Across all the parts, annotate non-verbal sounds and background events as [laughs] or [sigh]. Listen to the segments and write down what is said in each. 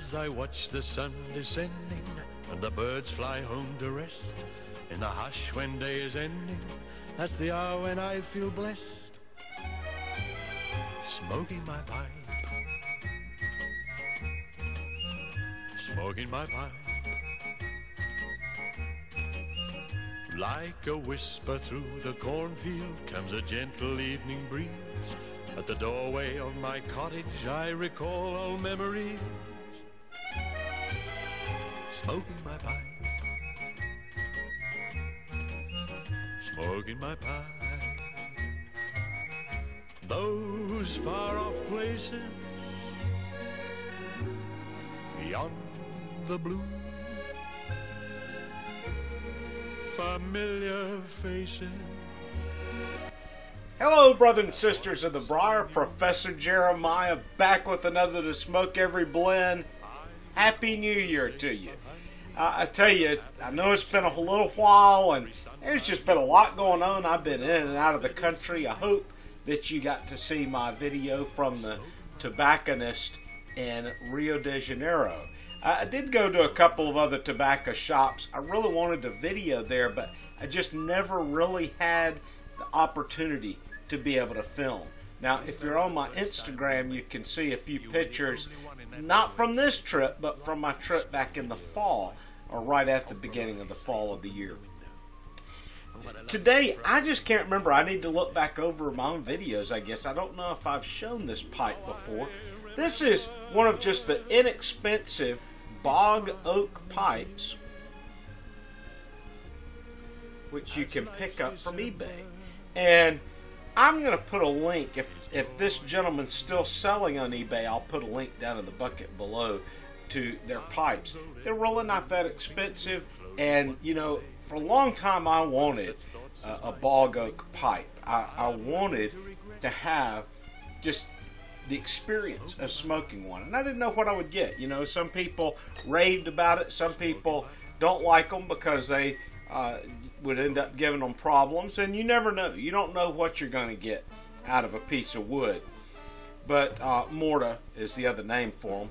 As I watch the sun descending and the birds fly home to rest, in the hush when day is ending, that's the hour when I feel blessed. Smoking my pipe, smoking my pipe. Like a whisper through the cornfield comes a gentle evening breeze. At the doorway of my cottage I recall old memories. Smoking my pipe. Smoking my pipe. Those far off places beyond the blue. Familiar faces. Hello, brothers and sisters of the Briar. Professor Jeremiah back with another to smoke every blend. Happy New Year to you. I tell you, I know it's been a little while, and there's just been a lot going on. I've been in and out of the country. I hope that you got to see my video from the tobacconist in Rio de Janeiro. I did go to a couple of other tobacco shops. I really wanted to video there, but I just never really had the opportunity to be able to film. Now, if you're on my Instagram, you can see a few pictures, not from this trip, but from my trip back in the fall, or right at the beginning of the fall of the year. Today, I just can't remember. I need to look back over my own videos, I guess. I don't know if I've shown this pipe before. This is one of just the inexpensive bog oak pipes, which you can pick up from eBay. And I'm going to put a link, if, if this gentleman's still selling on eBay, I'll put a link down in the bucket below to their pipes. They're really not that expensive, and you know, for a long time I wanted uh, a bog oak pipe. I, I wanted to have just the experience of smoking one. And I didn't know what I would get. You know, some people raved about it. Some people don't like them because they uh, would end up giving them problems. And you never know. You don't know what you're going to get out of a piece of wood. But uh, morta is the other name for them.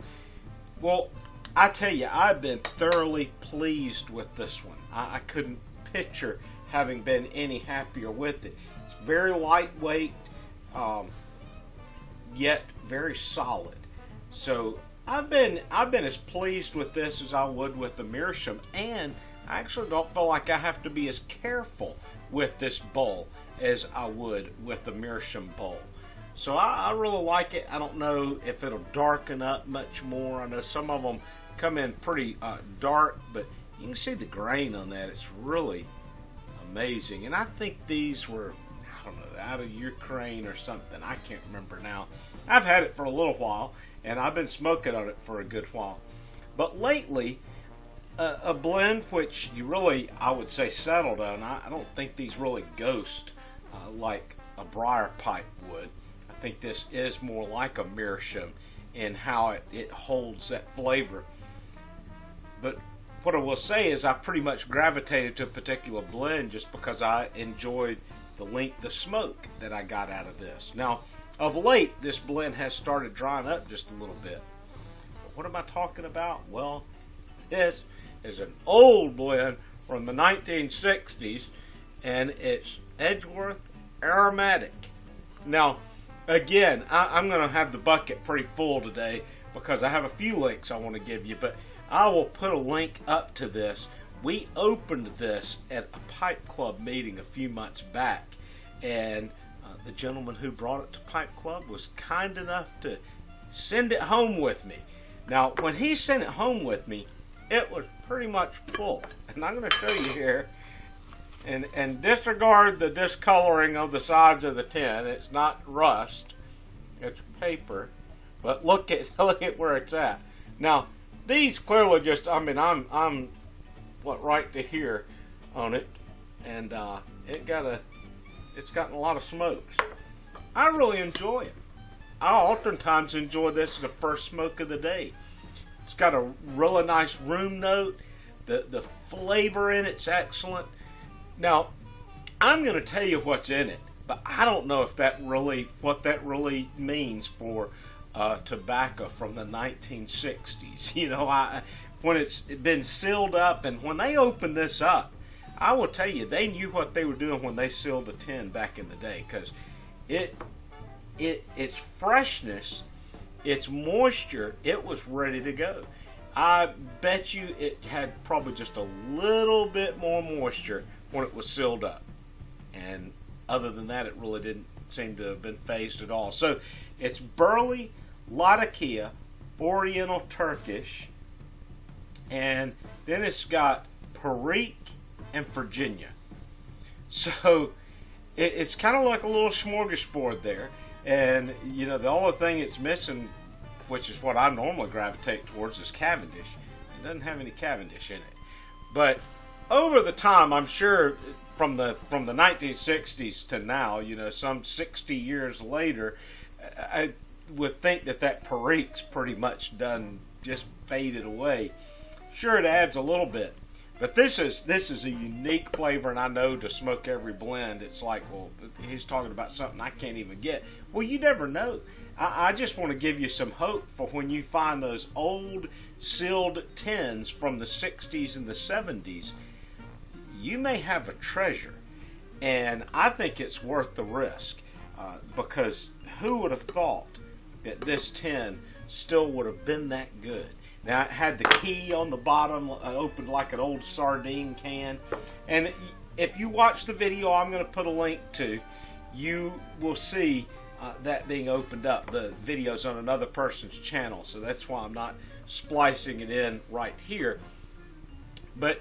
Well, I tell you, I've been thoroughly pleased with this one. I, I couldn't picture having been any happier with it. It's very lightweight. Um, yet very solid. So I've been I've been as pleased with this as I would with the Meerschaum, and I actually don't feel like I have to be as careful with this bowl as I would with the Meerschaum bowl. So I, I really like it. I don't know if it'll darken up much more. I know some of them come in pretty uh, dark, but you can see the grain on that. It's really amazing. And I think these were I don't know, out of Ukraine or something. I can't remember now. I've had it for a little while, and I've been smoking on it for a good while. But lately, uh, a blend which you really, I would say, settled on. I, I don't think these really ghost uh, like a briar pipe would. Think this is more like a meerschaum in how it, it holds that flavor. But what I will say is I pretty much gravitated to a particular blend just because I enjoyed the length, the smoke that I got out of this. Now, of late, this blend has started drying up just a little bit. But what am I talking about? Well, this is an old blend from the 1960s, and it's Edgeworth Aromatic. Now, again, I, am going to have the bucket pretty full today because I have a few links I want to give you, but I will put a link up to this we opened this at a Pipe Club meeting a few months back, and uh, the gentleman who brought it to Pipe Club was kind enough to send it home with me. Now, when he sent it home with me, it was pretty much full, and I'm going to show you here. And, and disregard the discoloring of the sides of the tin. It's not rust; it's paper. But look at [laughs] look at where it's at. Now, these clearly just. I mean, I'm I'm what right to here on it, and uh, it got a, it's gotten a lot of smokes. I really enjoy it. I oftentimes enjoy this as the first smoke of the day. It's got a really nice room note. The the flavor in it's excellent. Now, I'm going to tell you what's in it, but I don't know if that really what that really means for uh, tobacco from the 1960s. [laughs] You know, I when it's been sealed up, and when they opened this up, I will tell you they knew what they were doing when they sealed the tin back in the day because it it its freshness, its moisture, it was ready to go. I bet you it had probably just a little bit more moisture when it was sealed up. And other than that, it really didn't seem to have been fazed at all. So it's Burley, Latakia, Oriental Turkish, and then it's got Perique and Virginia. So it, it's kind of like a little smorgasbord there. And, you know, the only thing it's missing, which is what I normally gravitate towards, is Cavendish. It doesn't have any Cavendish in it. But over the time, I'm sure from the from the 1960s to now, you know, some 60 years later, I would think that that Perique's pretty much done, just faded away. Sure, it adds a little bit, but this is this is a unique flavor, and I know to smoke every blend, it's like, well, he's talking about something I can't even get. Well, you never know. I, I just want to give you some hope for when you find those old sealed tins from the 60s and the 70s. You may have a treasure, and I think it's worth the risk uh, because who would have thought that this tin still would have been that good? Now it had the key on the bottom, uh, opened like an old sardine can. And if you watch the video, I'm going to put a link to, you will see uh, that being opened up. The video's on another person's channel, so that's why I'm not splicing it in right here. But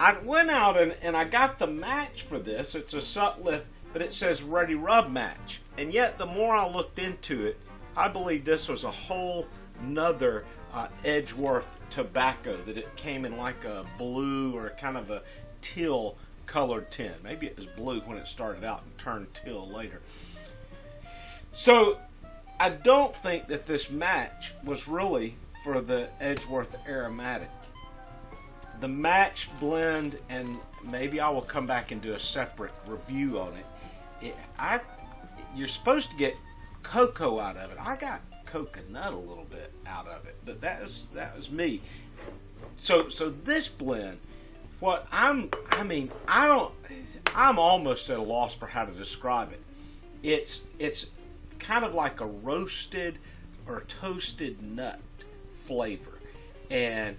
I went out and, and I got the match for this. It's a Sutliff, but it says Ready Rub match. And yet, the more I looked into it, I believe this was a whole nother uh, Edgeworth tobacco that it came in like a blue or kind of a teal colored tin. Maybe it was blue when it started out and turned teal later. So I don't think that this match was really for the Edgeworth aromatic. The match blend, and maybe I will come back and do a separate review on it. it I, you're supposed to get cocoa out of it. I got coconut a little bit out of it, but that was that was me. So so this blend, what I'm I mean I don't I'm almost at a loss for how to describe it. It's it's kind of like a roasted or toasted nut flavor, and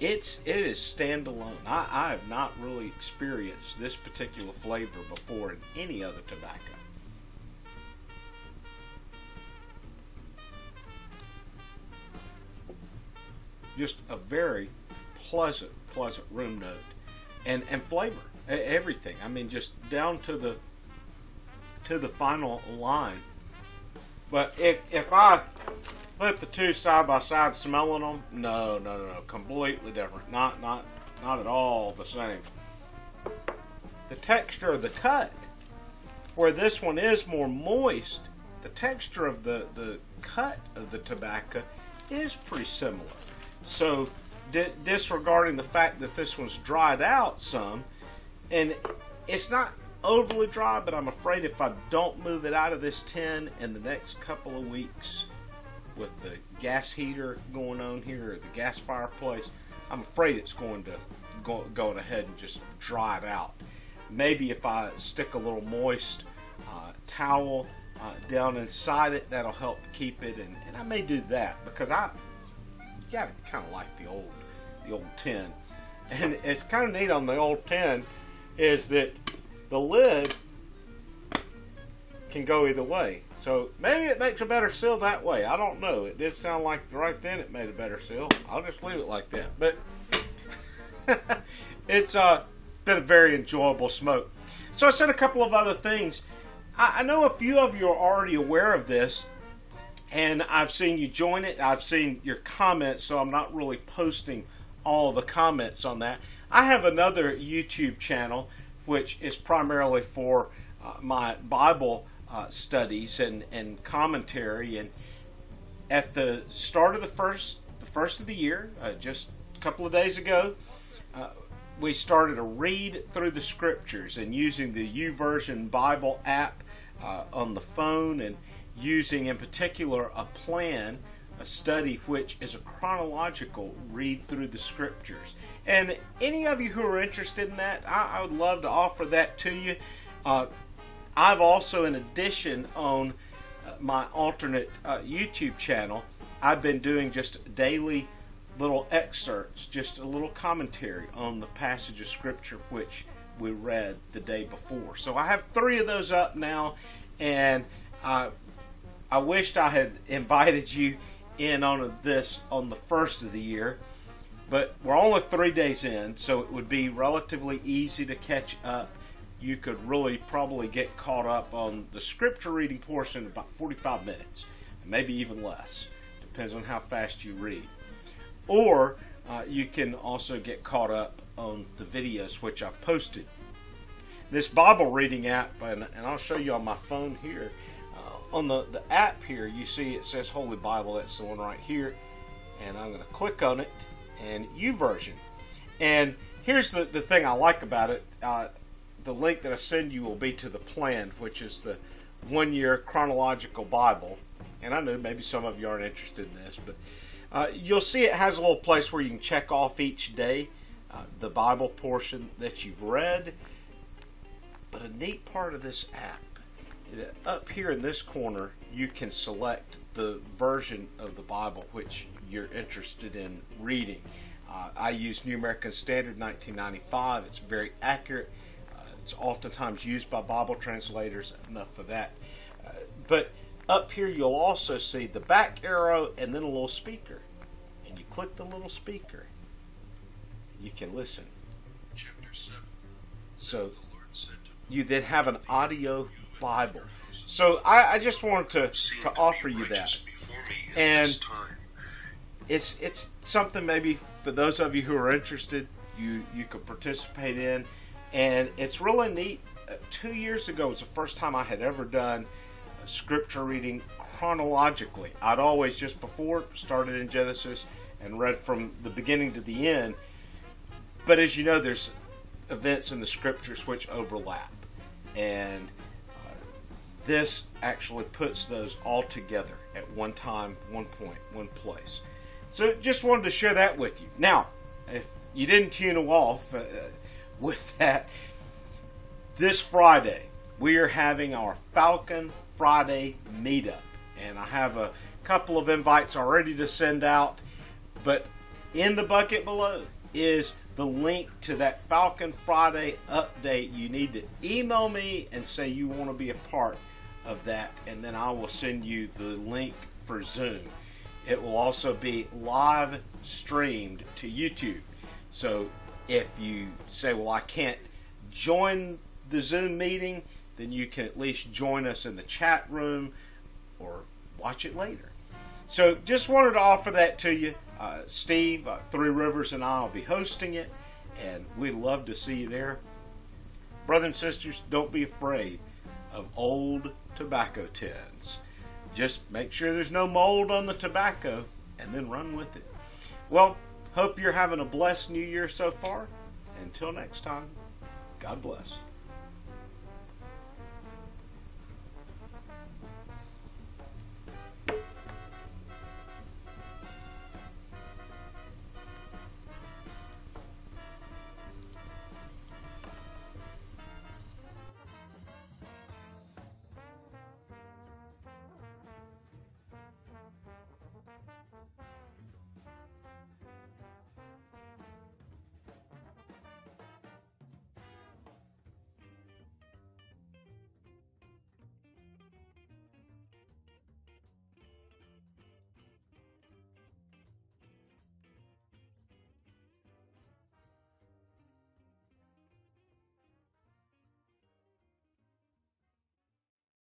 it's it is standalone. I, I have not really experienced this particular flavor before in any other tobacco. just a very pleasant, pleasant room note, and and flavor, everything. I mean, just down to the to the final line. But if if I put the two side by side, smelling them, no, no, no, no, completely different. Not not not at all the same. The texture of the cut, where this one is more moist, the texture of the the cut of the tobacco is pretty similar. So, di- disregarding the fact that this one's dried out some, and it's not overly dry, but I'm afraid if I don't move it out of this tin in the next couple of weeks with the gas heater going on here the gas fireplace, I'm afraid it's going to go, ahead and just dry it out. Maybe if I stick a little moist uh, towel uh, down inside it, that'll help keep it, and, and I may do that because I got to kind of like the old, the old tin. [laughs] And it's kind of neat on the old tin is that the lid can go either way. So maybe it makes a better seal that way. I don't know. It did sound like right then it made a better seal. I'll just leave it like that. But [laughs] it's uh, been a very enjoyable smoke. So I said a couple of other things. I, I know a few of you are already aware of this and I've seen you join it. I've seen your comments, so I'm not really posting all the comments on that. I have another YouTube channel which is primarily for uh, my Bible uh, studies and, and commentary. And at the start of the first the first of the year, uh, just a couple of days ago, uh, we started a read through the scriptures and using the YouVersion Bible app uh, on the phone and using, in particular, a plan, a study which is a chronological read through the scriptures. And any of you who are interested in that, I, I would love to offer that to you. Uh, I've also, in addition, on uh, my alternate uh, YouTube channel, I've been doing just daily little excerpts, just a little commentary on the passage of scripture which we read the day before. So I have three of those up now, and I I wished I had [laughs] invited you in on this on the first of the year, but we're only three days in, so it would be relatively easy to catch up. You could really probably get caught up on the scripture reading portion in about 45 minutes, maybe even less. Depends on how fast you read. Or uh, you can also get caught up on the videos which I've posted. This Bible reading app, and, and I'll show you on my phone here. Uh, on the, the app here, you see it says Holy Bible. That's the one right here. And I'm going to click on it and YouVersion. And here's the, the thing I like about it. Uh, the link that I send you will be to the plan, which is the one year chronological Bible. And I know maybe some of you aren't interested in this, but uh, you'll see it has a little place where you can check off each day uh, the Bible portion that you've read. But a neat part of this app, up here in this corner, you can select the version of the Bible which you're interested in reading. Uh, I use New American Standard 1995. It's very accurate. It's oftentimes used by Bible translators. Enough for that. Uh, but up here you'll also see the back arrow and then a little speaker. And you click the little speaker. You can listen. Chapter 7. So The Lord said to you then have an audio Bible. So I, I just wanted to, to offer you that. Before me in And- It's it's something maybe for those of you who are interested, you you could participate in, and it's really neat. Uh, two years ago was the first time I had ever done scripture reading chronologically. I'd always just before started in Genesis and read from the beginning to the end. But as you know, there's events in the scriptures which overlap, and uh, this actually puts those all together at one time, one point, one place. So just wanted to share that with you. Now, if you didn't tune off uh, [laughs] with that, this Friday we are having our Falcon Friday meetup, and I have a couple of invites already to send out. But in the bucket below is the link to that Falcon Friday update. You need to email me and say you want to be a part of that, and then I will send you the link for Zoom. It will also be live streamed to YouTube. So if you say, Well, I can't join the Zoom meeting, then you can at least join us in the chat room or watch it later. So just wanted to offer that to you. Uh, Steve, uh, Three Rivers, and I will be hosting it, and we'd love to see you there. Brothers and sisters, don't be afraid of old tobacco tins. Just make sure there's no mold on the tobacco and then run with it. Well, hope you're having a blessed new year so far. Until next time, God bless.